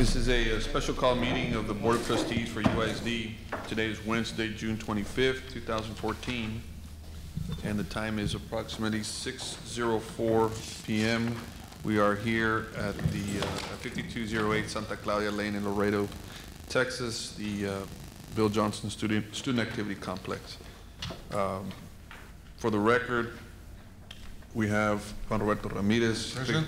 This is a uh, special call meeting of the Board of Trustees for UISD. Today is Wednesday, June 25th, 2014, and the time is approximately 6:04 PM. We are here at the uh, 5208 Santa Claudia Lane in Laredo, Texas, the uh, Bill Johnson Student Student Activity Complex. Um, For the record, we have Juan Roberto Ramirez. Present.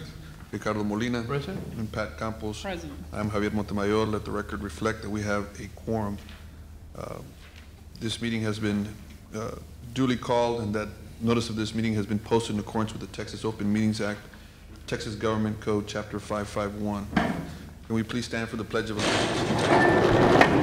Ricardo Molina. Present. And Pat Campos. Present. I'm Javier Montemayor. Let the record reflect that we have a quorum. Uh, This meeting has been uh, duly called, and that notice of this meeting has been posted in accordance with the Texas Open Meetings Act, Texas Government Code, Chapter 551. Can we please stand for the Pledge of Allegiance?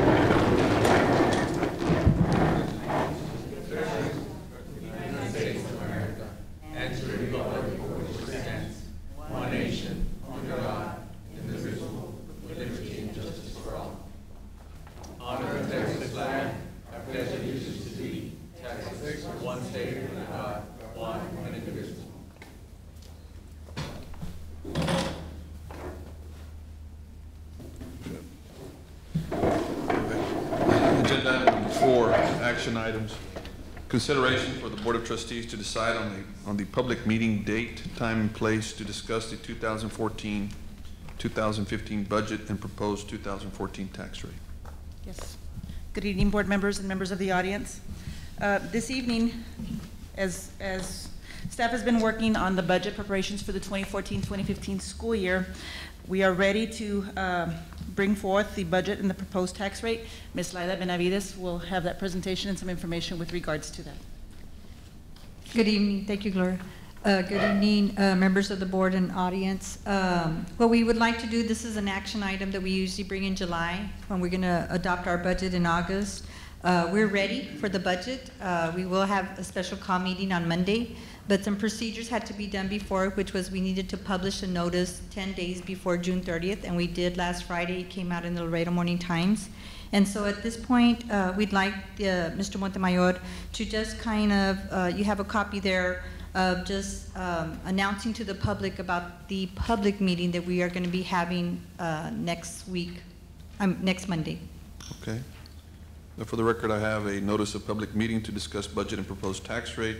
Agenda item number four, action items. Consideration for the Board of Trustees to decide on the, on the public meeting date, time, and place to discuss the 2014, 2015 budget and proposed 2014 tax rate. Yes. Good evening, board members and members of the audience. Uh, This evening, as, as staff has been working on the budget preparations for the 2014-2015 school year, we are ready to um, bring forth the budget and the proposed tax rate. Ms. Laida Benavides will have that presentation and some information with regards to that. Good evening, thank you, Gloria. Uh, Good evening, uh, members of the board and audience. Um, What we would like to do, this is an action item that we usually bring in July, when we're going to adopt our budget in August. Uh, We're ready for the budget. Uh, We will have a special call meeting on Monday, but some procedures had to be done before, which was we needed to publish a notice 10 days before June 30th, and we did last Friday. It came out in the Laredo Morning Times. And so at this point, uh, we'd like uh, Mr. Montemayor to just kind of, uh, you have a copy there of just um, announcing to the public about the public meeting that we are going to be having uh, next week, um, next Monday. Okay. Now, For the record, I have a notice of public meeting to discuss budget and proposed tax rate,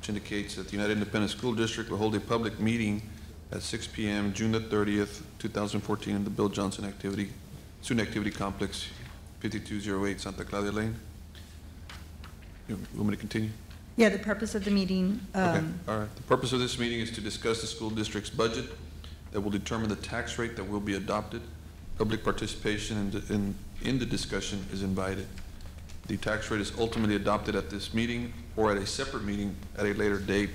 which indicates that the United Independent School District will hold a public meeting at 6 PM, June the 30th, 2014, in the Bill Johnson Activity, Student Activity Complex, 5208 Santa Claudia Lane. You want me to continue? Yeah, the purpose of the meeting, Okay, um, all right. The purpose of this meeting is to discuss the school district's budget that will determine the tax rate that will be adopted. Public participation in, the- in, in the discussion is invited. The tax rate is ultimately adopted at this meeting or at a separate meeting at a later date.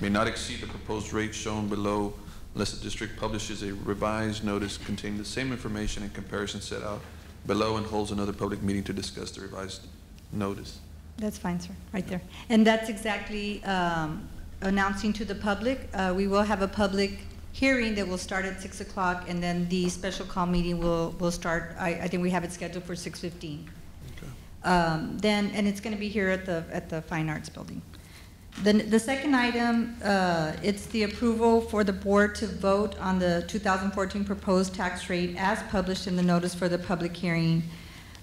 May not exceed the proposed rate shown below unless the district publishes a revised notice containing the same information and comparison set out below and holds another public meeting to discuss the revised notice. that's fine, sir, right there. And that's exactly um, announcing to the public. Uh, We will have a public hearing that will start at 6 o'clock, and then the special call meeting will, will start, I, I think we have it scheduled for 6:15. Um, Then, and it's going to be here at the, at the Fine Arts Building. The, the second item, uh, it's the approval for the board to vote on the 2014 proposed tax rate as published in the notice for the public hearing.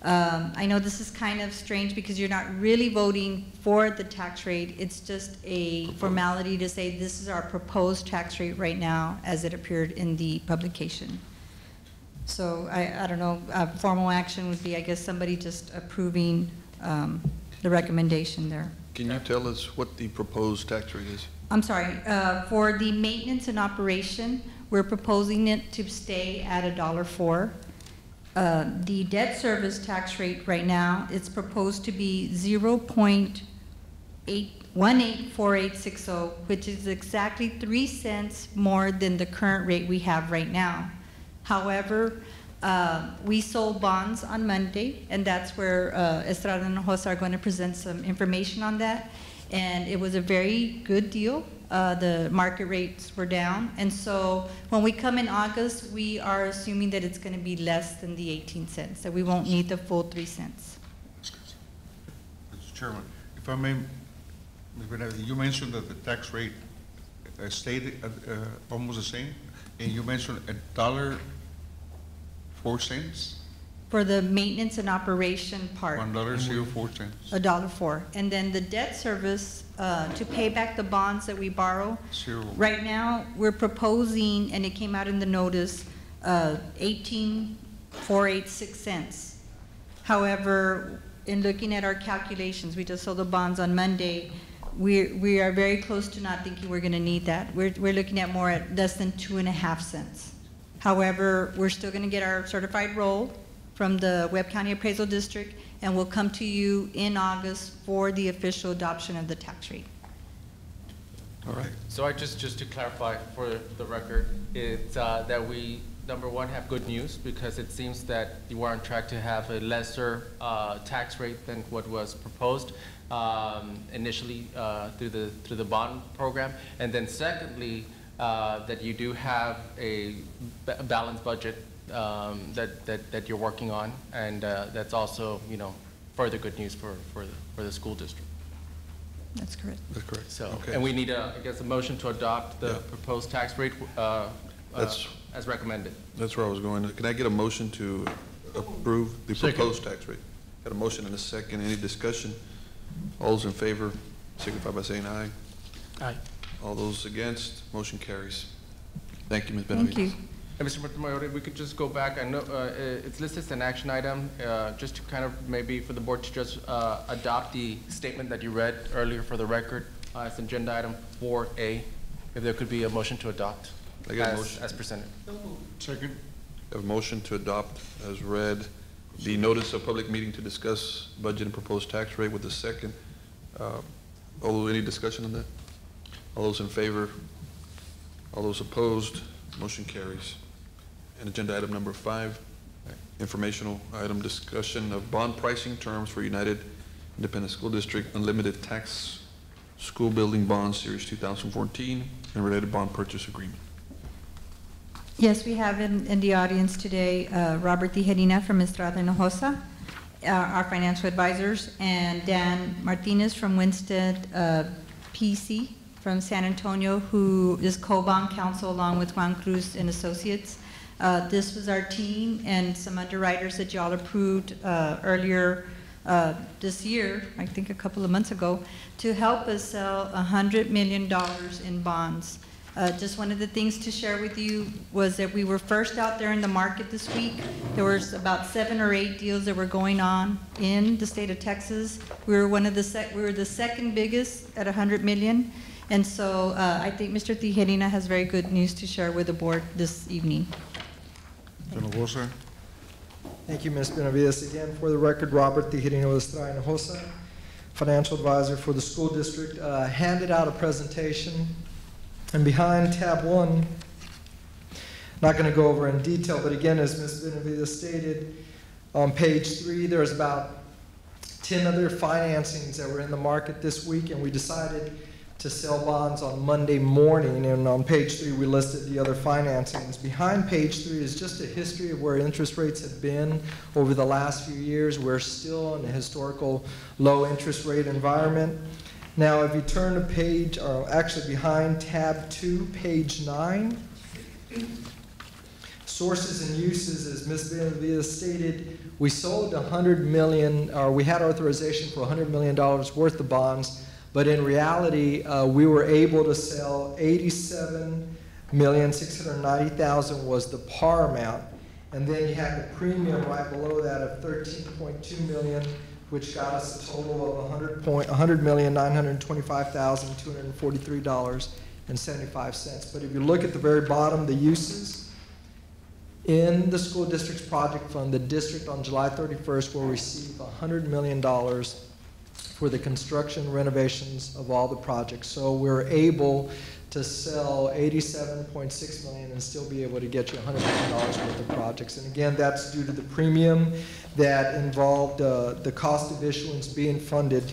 Um, I know this is kind of strange because you're not really voting for the tax rate. It's just a formality to say this is our proposed tax rate right now as it appeared in the publication. So I, I don't know, uh, formal action would be, I guess, somebody just approving um, the recommendation there. Can you tell us what the proposed tax rate is? I'm sorry, uh, for the maintenance and operation, we're proposing it to stay at a dollar four. Uh, The debt service tax rate right now, it's proposed to be zero point eight, one eight four eight six oh, which is exactly three cents more than the current rate we have right now. However, uh, we sold bonds on Monday, and that's where uh, Estrada and Hinojosa are going to present some information on that. And it was a very good deal. Uh, The market rates were down. And so when we come in August, we are assuming that it's going to be less than the 18 cents, that we won't need the full 3 cents. Mr. Chairman, if I may, you mentioned that the tax rate uh, stayed uh, uh, almost the same, and you mentioned a dollar four cents, For the maintenance and operation part. one dollar zero four cents, A dollar four. And then the debt service, uh, to pay back the bonds that we borrow, zero. right now, we're proposing, and it came out in the notice, uh, eighteen four eight six cents. However, in looking at our calculations, we just sold the bonds on Monday, we, we are very close to not thinking we're gonna need that. We're, we're looking at more at less than two and a half cents. However, we're still gonna get our certified roll from the Webb County Appraisal District, and we'll come to you in August for the official adoption of the tax rate. All right. So I just, just to clarify for the record, it's uh, that we, number one, have good news because it seems that you are on track to have a lesser uh, tax rate than what was proposed um, initially uh, through the, through the bond program. And then secondly, uh, that you do have a balanced budget um, that, that, that you're working on. And uh, that's also, you know, further good news for, for, the- for the school district. That's correct. That's correct. So, Okay. and we need a, I guess, a motion to adopt the Yeah. proposed tax rate uh, uh, That's- as recommended. That's where I was going. Can I get a motion to approve the proposed tax rate? Got a motion and a second. Any discussion? All those in favor signify by saying aye. Aye. All those against, motion carries. Thank you, Ms. Benavides. Thank Benavides. you. And Mr. Montemayor, we could just go back, I know, uh, it's listed as an action item, uh, just to kind of maybe for the board to just uh, adopt the statement that you read earlier for the record uh, as agenda item 4A, if there could be a motion to adopt I got a as, motion. as presented. Second, Have a motion to adopt as read the notice of public meeting to discuss budget and proposed tax rate with the second. Uh, All, any discussion on that? All those in favor? All those opposed? Motion carries. And agenda item number five, informational item discussion of bond pricing terms for United Independent School District Unlimited Tax School Building Bond Series 2014 and related bond purchase agreement. Yes, we have in, in the audience today, uh, Robert Tijerina from Estrada Hinojosa, uh, our financial advisors, and Dan Martinez from Winstead, uh, PC from San Antonio, who is co-bond counsel along with Juan Cruz and Associates. Uh, this was our team and some underwriters that y'all approved, uh, earlier, uh, this year, I think a couple of months ago, to help us sell hundred million dollars in bonds. Uh, Just one of the things to share with you was that we were first out there in the market this week. There was about seven or eight deals that were going on in the state of Texas. We were one of the we were the second biggest at 100 million. And so uh, I think Mr. Tijerina has very good news to share with the board this evening. Zaragoza, Thank you, Ms. Benavides. Again, for the record, Robert Tijerina Estrada Hinojosa, financial advisor for the school district, uh, handed out a presentation. And behind tab one, not going to go over in detail, but again, as Ms. Benavides stated, on page three, there's about 10 other financings that were in the market this week, and we decided to sell bonds on Monday morning, and on page three, we listed the other financings. Behind page three is just a history of where interest rates have been over the last few years. We're still in a historical low interest rate environment. Now, if you turn to page, or actually behind tab two, page nine, sources and uses, as Ms. Benavides stated, we sold a hundred million, or we had authorization for a hundred million dollars worth of bonds, but in reality, uh, we were able to sell eighty-seven million, six hundred ninety thousand was the par amount. And then you had the premium right below that of thirteen point two million, which got us a total of a hundred point, a hundred million, nine hundred twenty-five thousand, two hundred and forty-three dollars and seventy-five cents. But if you look at the very bottom, the uses, in the school district's project fund, the district on July 31st will receive $100 million for the construction renovations of all the projects. So we're able to sell 87.6 million and still be able to get you $100 million worth of projects. And again, that's due to the premium that involved uh, the cost of issuance being funded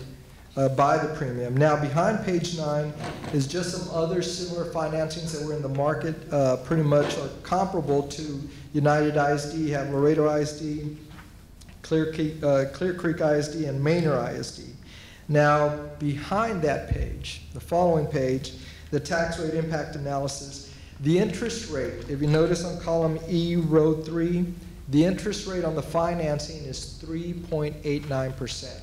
uh, by the premium. Now, behind page nine is just some other similar financings that were in the market, uh, pretty much are comparable to United ISD, have Laredo ISD, Clear Creek, uh, Clear Creek ISD, and Manor ISD. Now, behind that page, the following page, the tax rate impact analysis, the interest rate, if you notice on column E, row three, The interest rate on the financing is 3.89%.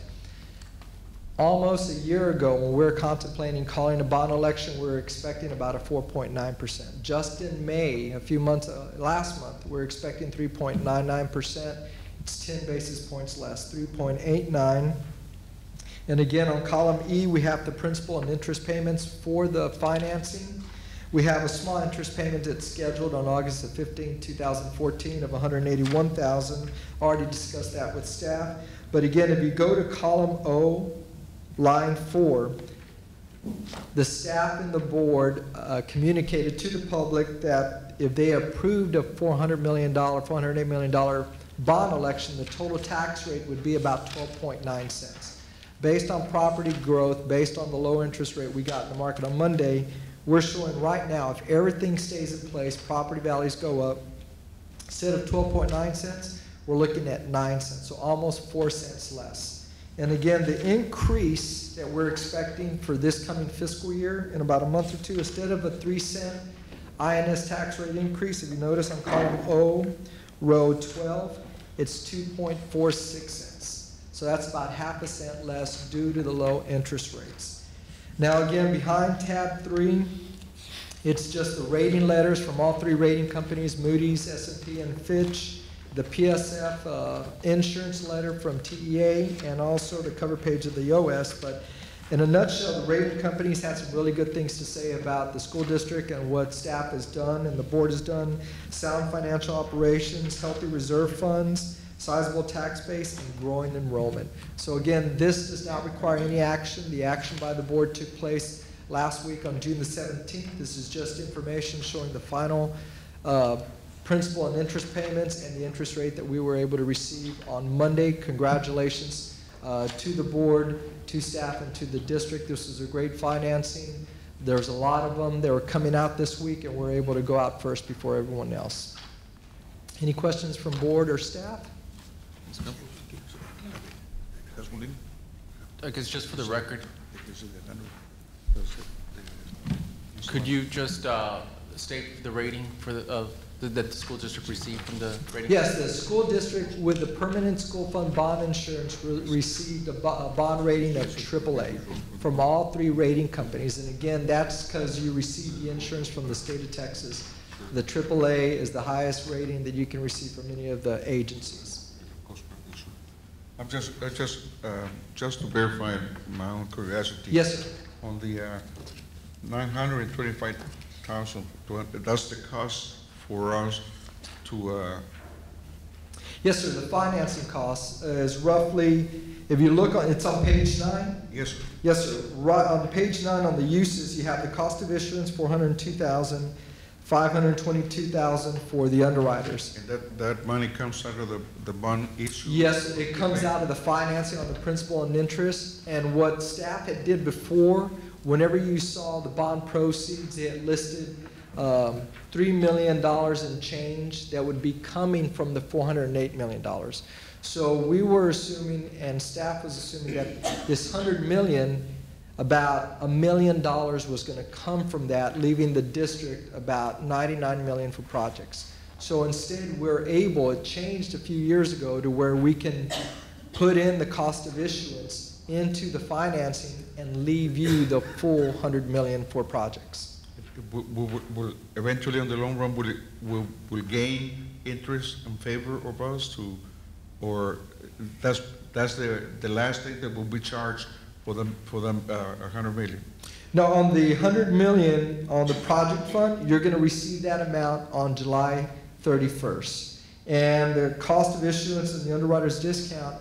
Almost a year ago, when we were contemplating calling a bond election, we were expecting about a 4.9%. Just in May, a few months, uh, last month, we we're expecting 3.99%. It's 10 basis points less, 3.89. And again, on column E, we have the principal and interest payments for the financing. We have a small interest payment that's scheduled on August the 15th, 2014 of 181,000. Already discussed that with staff. But again, if you go to column O, line four, the staff and the board uh, communicated to the public that if they approved a $400 million, $408 million bond election, the total tax rate would be about 12.9 cents. Based on property growth, based on the low interest rate we got in the market on Monday, we're showing right now, if everything stays in place, property values go up, instead of 12.9 cents, we're looking at 9 cents, so almost 4 cents less. And again, the increase that we're expecting for this coming fiscal year in about a month or two, instead of a 3 cent INS tax rate increase, if you notice on column O, row 12, it's 2.46 cents. So that's about half a cent less due to the low interest rates. Now again, behind tab three, it's just the rating letters from all three rating companies, Moody's, S&P, and Fitch, the PSF uh, insurance letter from TEA, and also the cover page of the OS. But in a nutshell, the rating companies had some really good things to say about the school district and what staff has done and the board has done. Sound financial operations, healthy reserve funds, sizable tax base, and growing enrollment. So again, this does not require any action. The action by the board took place last week on June the 17th. This is just information showing the final uh, principal and interest payments and the interest rate that we were able to receive on Monday. Congratulations uh, to the board, to staff, and to the district. This is a great financing. There's a lot of them. They were coming out this week, and we're able to go out first before everyone else. Any questions from board or staff? Ms. Campos? Ms. Molina? I guess just for the record, could you just uh, state the rating for the, of, that the school district received from the rating? Yes, the school district with the permanent school fund bond insurance re- received a bo- a bond rating of AAA from all three rating companies. And again, that's because you received the insurance from the state of Texas. The AAA is the highest rating that you can receive from any of the agencies. I'm just, I just, uh, just to verify my own curiosity. Yes, sir. On the uh, nine hundred and twenty-five thousand, that's the cost for us to, uh, Yes, sir, the financing cost is roughly, if you look on, it's on page nine. yes, sir. Yes, sir. Right on page nine on the uses, you have the cost of issuance, four hundred two thousand, five hundred and twenty-two thousand for the underwriters. and that, that money comes out of the, the bond issue? Yes, it comes out of the financing on the principal and interest. And what staff had did before, whenever you saw the bond proceeds, they had listed um, $3 million in change that would be coming from the $408 million. So we were assuming, and staff was assuming that this 100 million, about a million dollars was going to come from that, leaving the district about 99 million for projects. So instead, we're able, it changed a few years ago to where we can put in the cost of issuance into the financing and leave you the full 100 million for projects. Will, will, will, eventually, in the long run, will, will, will gain interest in favor of us to, or that's, that's the, the last thing that will be charged for them, for them, uh, hundred million? Now, on the 100 million on the project fund, you're going to receive that amount on July 31st. And the cost of issuance and the underwriter's discount,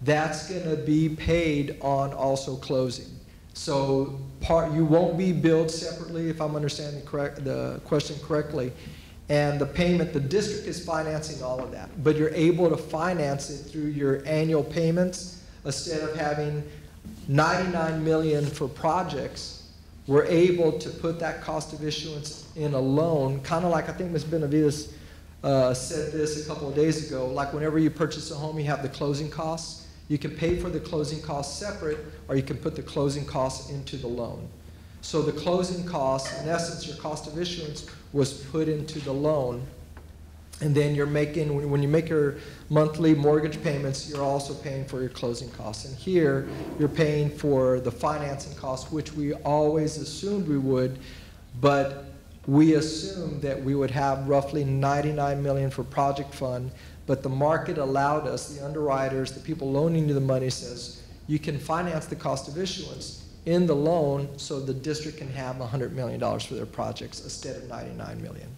that's going to be paid on also closing. So part, you won't be billed separately, if I'm understanding correct, the question correctly. And the payment, the district is financing all of that. But you're able to finance it through your annual payments instead of having 99 million for projects. We're able to put that cost of issuance in a loan, kind of like I think Ms. Benavides uh, said this a couple of days ago, like whenever you purchase a home, you have the closing costs. You can pay for the closing costs separate, or you can put the closing costs into the loan. So the closing costs, in essence, your cost of issuance was put into the loan. And then you're making, when you make your monthly mortgage payments, you're also paying for your closing costs. And here, you're paying for the financing costs, which we always assumed we would, but we assumed that we would have roughly 99 million for project fund, but the market allowed us, the underwriters, the people loaning you the money says, you can finance the cost of issuance in the loan so the district can have $100 million for their projects instead of 99 million.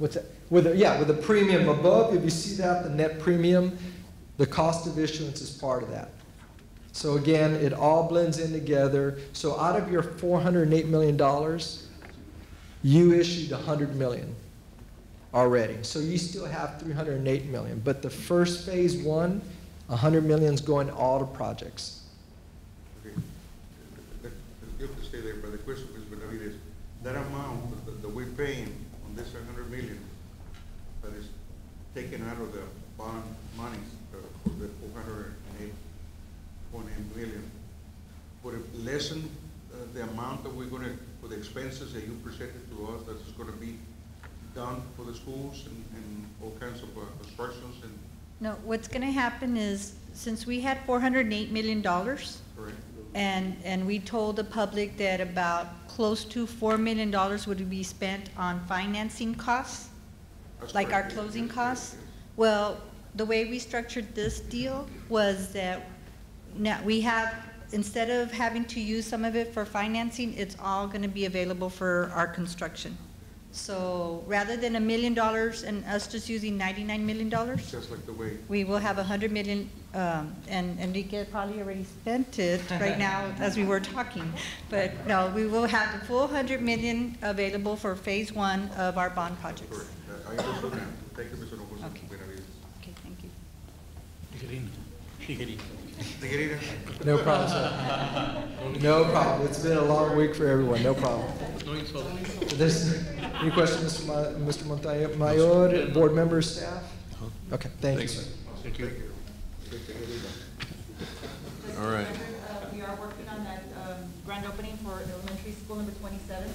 That? With, a- yeah, with a premium above, if you see that, the net premium, the cost of issuance is part of that. So again, it all blends in together. So out of your $408 million, you issued 100 million already. So you still have 308 million. But the first phase one, 100 million is going all to projects. Okay. Let's get to stay there, but the question, Ms. Benavides, that amount that- that we're paying on this hundred million that is taken out of the bond monies uh, for the four hundred and eight point eight million, would it lessen uh, the amount that we're gonna, for the expenses that you presented to us, that is gonna be done for the schools and, and all kinds of uh, constructions and, No, what's going to happen is, since we had $408 million, correct? and, and we told the public that about close to $4 million would be spent on financing costs, That's like our correct, yes, closing yes, costs. yes, Well, the way we structured this deal was that now we have, instead of having to use some of it for financing, it's all going to be available for our construction. So rather than a million dollars and us just using $99 million. Just like the way we will have a hundred million, um, and Enrique probably already spent it right now as we were talking. But no, we will have the full hundred million available for phase one of our bond projects. Correct. Uh, I understood. Thank you, Mr. Noguera Okay. Benavides. Okay, thank you. Tijerina? No problem, sir. No problem. It's been a long week for everyone, no problem. This, any questions, Mr. Ma- Mr. Montemayor, board members, staff? Okay, thank you, Thanks. sir. Thank you. All right. We are working on that um, grand opening for elementary school number 27.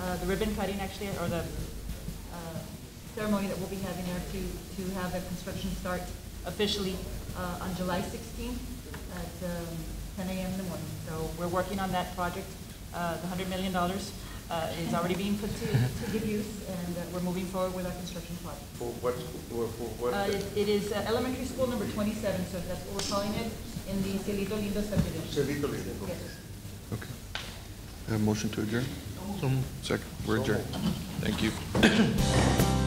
Uh, The ribbon cutting actually, or the uh, ceremony that we'll be having there to, to have the construction start officially uh, on July 16th at um, 10 a.m. in the morning. So we're working on that project. Uh, The $100 million uh, is already being put to, to good use, and uh, we're moving forward with our construction project. For what, for, for what? Uh, it- It is uh, elementary school number 27, so that's what we're calling it, in the Cielito Lindo subdivision. Cielito Lindo. Yes. Okay. Have a motion to adjourn? Second, we're adjourned. Thank you.